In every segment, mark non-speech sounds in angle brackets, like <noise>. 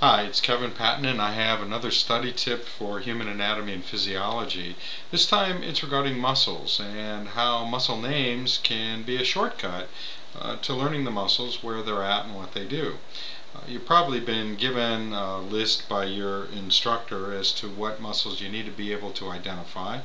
Hi, it's Kevin Patton and I have another study tip for human anatomy and physiology. This time it's regarding muscles and how muscle names can be a shortcut uh, to learning the muscles, where they're at and what they do. Uh, you've probably been given a list by your instructor as to what muscles you need to be able to identify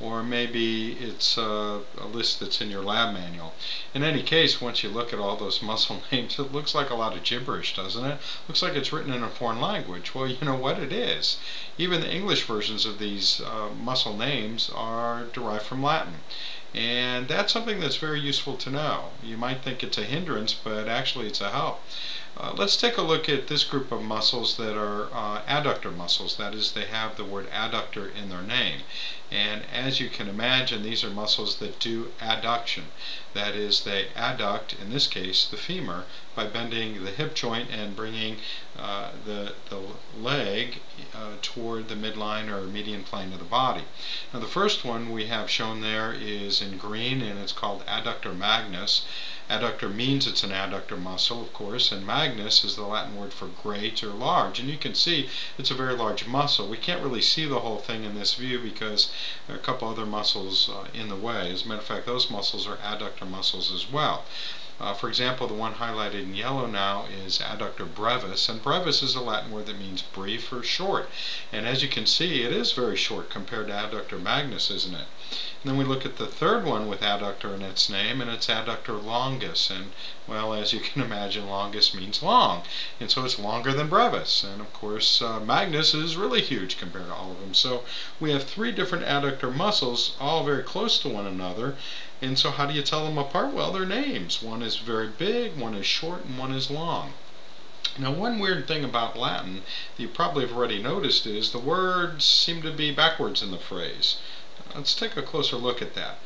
or maybe it's a, a, list that's in your lab manual. In any case, once you look at all those muscle <laughs> names, it looks like a lot of gibberish, doesn't it? Looks like it's written in a foreign language. Well, <laughs> you know what it is. Even the English versions of these uh, muscle names are derived from Latin. And that's something that's very useful to know. You might think it's a hindrance, but actually it's a help. Uh, let's take a look at this group of muscles that are uh, adductor muscles. That is, they have the word adductor in their name. And as you can imagine, these are muscles that do adduction. That is, they adduct, in this case, the femur by bending the hip joint and bringing uh, the, the leg uh, toward the midline or median plane of the body. Now, the first one we have shown there is in green, and it's called adductor magnus. Adductor means it's an adductor muscle, of course, and magnus is the Latin word for great or large. And you can see it's a very large muscle. We can't really see the whole thing in this view because there are a couple other muscles uh, in the way. As a matter of fact, those muscles are adductor muscles as well. Uh, for example, the one highlighted in yellow now is adductor brevis, and brevis is a Latin word that means brief or short. And as you can see, it is very short compared to adductor magnus, isn't it? And then we look at the third one with adductor in its name, and it's adductor longus. And, well, as you can <laughs> imagine, longus means long. And so it's longer than brevis. And, of course, uh, magnus is really huge compared to all of them. So we have three different adductor muscles, all very close to one another. And so how do you tell them apart? Well, their names. One is very big, one is short, and one is long. Now, one weird thing about Latin that you probably have already noticed is the words seem to be backwards in the phrase. Let's take a closer look at that.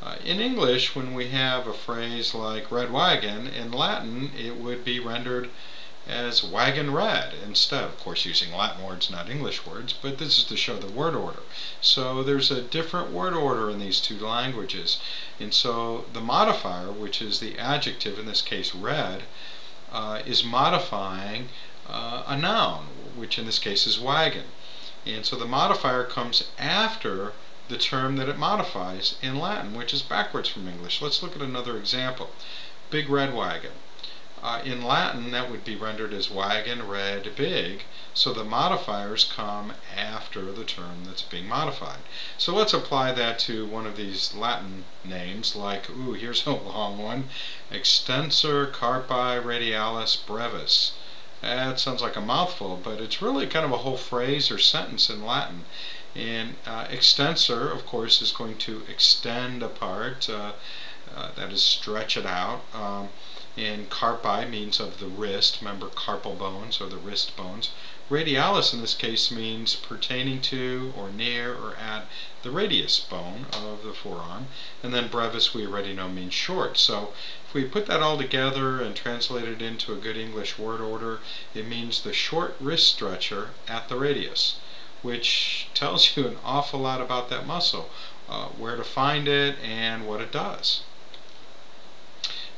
Uh, in English, when we have a phrase like red wagon, in Latin it would be rendered as wagon red instead, of course using Latin words, not English words, but this is to show the word order. So there's a different word order in these two languages. And so the modifier, which is the adjective, in this case red, uh, is modifying uh, a noun, which in this case is wagon. And so the modifier comes after the term that it modifies in Latin, which is backwards from English. Let's look at another example. Big red wagon. Uh, in Latin, that would be rendered as wagon, red, big. So the modifiers come after the term that's being modified. So let's apply that to one of these Latin names, like, ooh, here's a <laughs> long one, extensor carpi radialis brevis. That sounds like a mouthful, but it's really kind of a whole phrase or sentence in Latin. And uh, extensor, of course, is going to extend a part, uh, uh, that is, stretch it out. Um, and carpi means of the wrist, remember carpal bones or the wrist bones. Radialis in this case means pertaining to or near or at the radius bone of the forearm. And then brevis we already know means short. So if we put that all together and translate it into a good English word order, it means the short wrist stretcher at the radius, which tells you an awful lot about that muscle, uh, where to find it and what it does.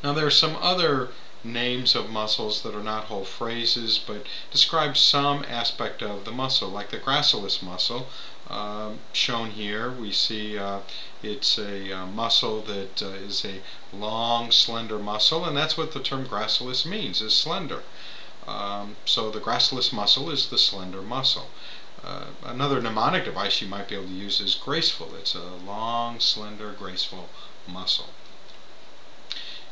Now there are some other names of muscles that are not whole phrases but describe some aspect of the muscle like the gracilis muscle um, shown here. We see uh, it's a uh, muscle that uh, is a long slender muscle and that's what the term gracilis means is slender. Um, so the gracilis muscle is the slender muscle uh, another mnemonic device you might be able to use is graceful. It's a long slender graceful muscle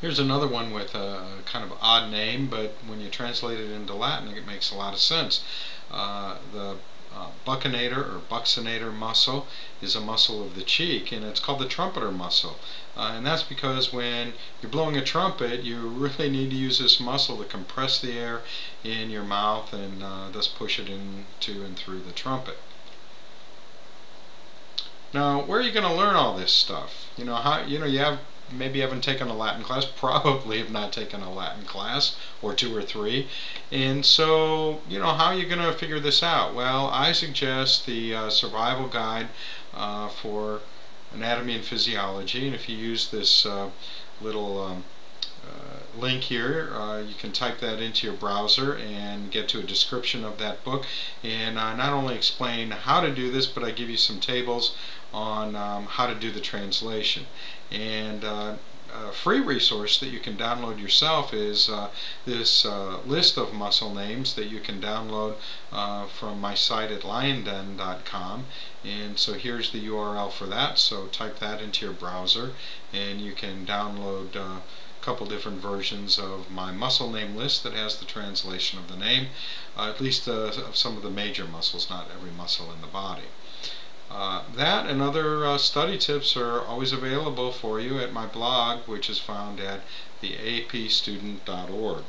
Here's another one with a kind of odd name, but when you translate it into Latin, it makes a lot of sense. Uh, the uh, buccinator or buccinator muscle is a muscle of the cheek, and it's called the trumpeter muscle. Uh, and that's because when you're blowing a trumpet, you really need to use this muscle to compress the air in your mouth and uh, thus push it into and through the trumpet. Now, where are you going to learn all this stuff? You know, how you know you have maybe haven't taken a Latin class, <laughs> probably have not taken a Latin class, or two or three. And so, you know, how are you going to figure this out? Well, I suggest the uh, survival guide uh, for anatomy and physiology, and if you use this uh, little um, uh, link here. Uh, you can type that into your browser and get to a description of that book. And I not only explain how to do this, but I give you some tables on um, how to do the translation. And uh, a free resource that you can download yourself is uh, this uh, list of muscle names that you can download uh, from my site at lionden.com and so here's the URL for that so type that into your browser and you can download uh, couple different versions of my muscle name list that has the translation of the name uh, at least uh, of some of the major muscles not every muscle in the body uh, that and other uh, study tips are always available for you at my blog, which is found at theapstudent.org.